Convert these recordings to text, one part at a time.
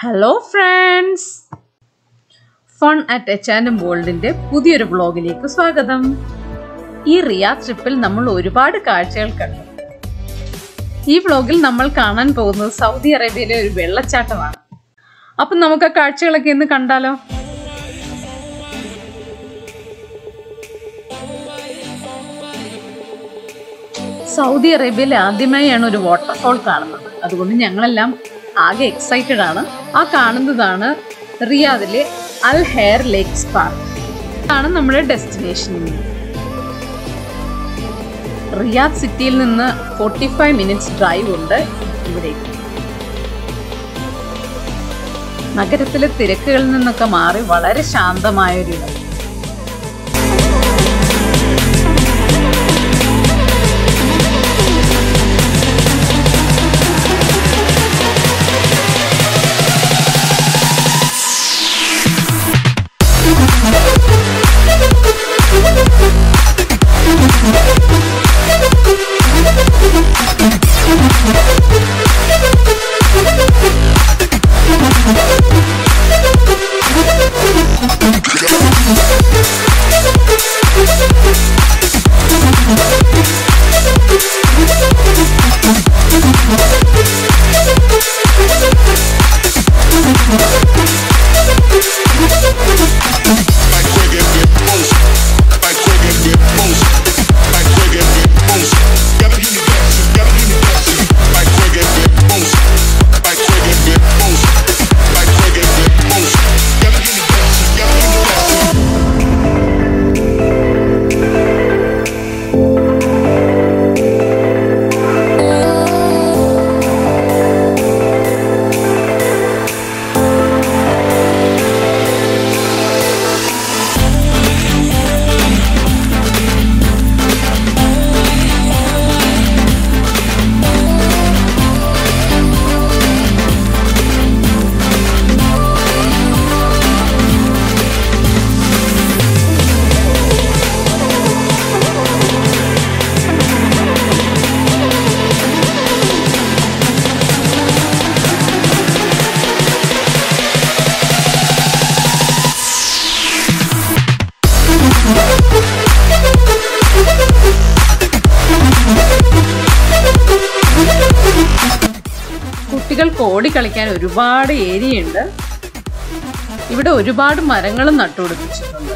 Hello friends fun at H and ബോൾഡിന്റെ പുതിയൊരു വ്ളോഗിലേക്ക് സ്വാഗതം. ഈ റിയാ ട്രിപ്പിൽ നമ്മൾ ഒരുപാട് കാഴ്ചകൾ കണ്ടു. ഈ വ്ളോഗിൽ നമ്മൾ കാണാൻ പോകുന്നത് സൗദി അറേബ്യയിലെ ഒരു വെള്ളച്ചാട്ടമാണ്. അപ്പം നമുക്ക് ആ കാഴ്ചകളൊക്കെ ഇന്ന് കണ്ടാലോ? സൗദി അറേബ്യയിൽ ആദ്യമായാണ് ഒരു വാട്ടർഫോൾ കാണുന്നത്. അതുകൊണ്ട് ഞങ്ങളെല്ലാം ആകെ എക്സൈറ്റഡ് ആണ്. ആ കാണുന്നതാണ് റിയാദിലെ അൽ ഹെയർ ലേക്സ് പാർക്ക്. ആണ് നമ്മുടെ ഡെസ്റ്റിനേഷൻ റിയാദ് സിറ്റിയിൽ നിന്ന് ഫോർട്ടി ഫൈവ് മിനിറ്റ്സ് ഡ്രൈവ് ഉണ്ട് ഇവിടേക്ക്. നഗരത്തിലെ തിരക്കുകളിൽ നിന്നൊക്കെ മാറി വളരെ ശാന്തമായ കോടി ഓടിക്കളിക്കാൻ ഒരുപാട് ഏരിയ ഉണ്ട് ഇവിടെ ഒരുപാട് മരങ്ങളും നട്ടുപിടിപ്പിച്ചിട്ടുണ്ട്.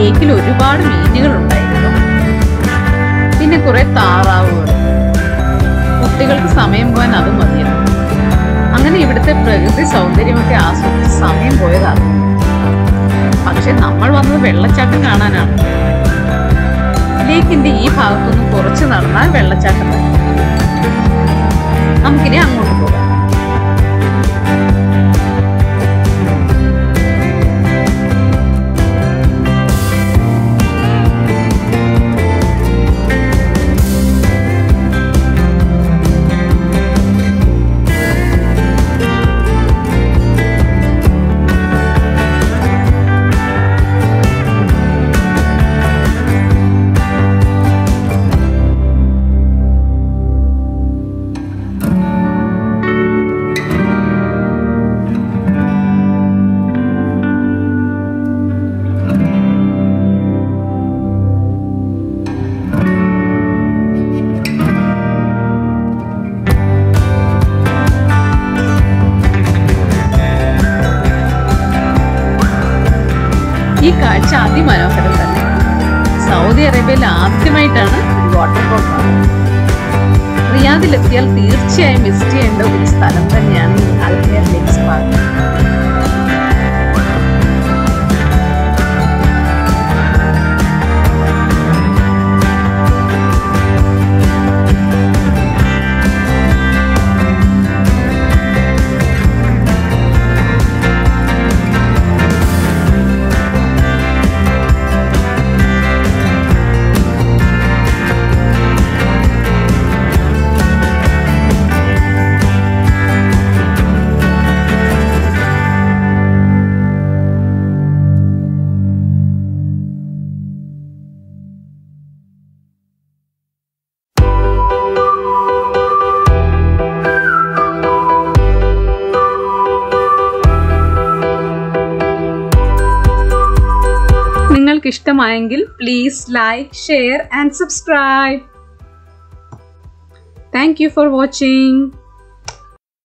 ഒരുപാട് മീനുകൾ ഉണ്ടായിരുന്നു. പിന്നെ കുറെ താറാവുകൾ. കുട്ടികൾക്ക് സമയം പോകാൻ അത് മതിയായിരുന്നു. അങ്ങനെ ഇവിടുത്തെ പ്രകൃതി സൗന്ദര്യമൊക്കെ ആസ്വദിച്ച് സമയം പോയതാണ്. പക്ഷെ നമ്മൾ വന്നത് വെള്ളച്ചാട്ടം കാണാനാണ്. ലേക്കിന്റെ ഈ ഭാഗത്തുനിന്ന് കുറച്ച് നടന്നാൽ വെള്ളച്ചാട്ടം നമുക്കിനി അങ്ങോട്ട് പോകാം. കാഴ്ച അതിമനോഹരം തന്നെ. സൗദി അറേബ്യയിൽ ആദ്യമായിട്ടാണ് വാട്ടർഫോൾ കാണുന്നത്. റിയാദിലെത്തിയാൽ തീർച്ചയായും വിസിറ്റ് ചെയ്യേണ്ട ഒരു സ്ഥലം തന്നെയാണ് ഈ അൽഹിയ ലേക്സ് പാർക്ക്. നിങ്ങൾക്ക് ഇഷ്ടമായെങ്കിൽ please like share and subscribe thank you for watching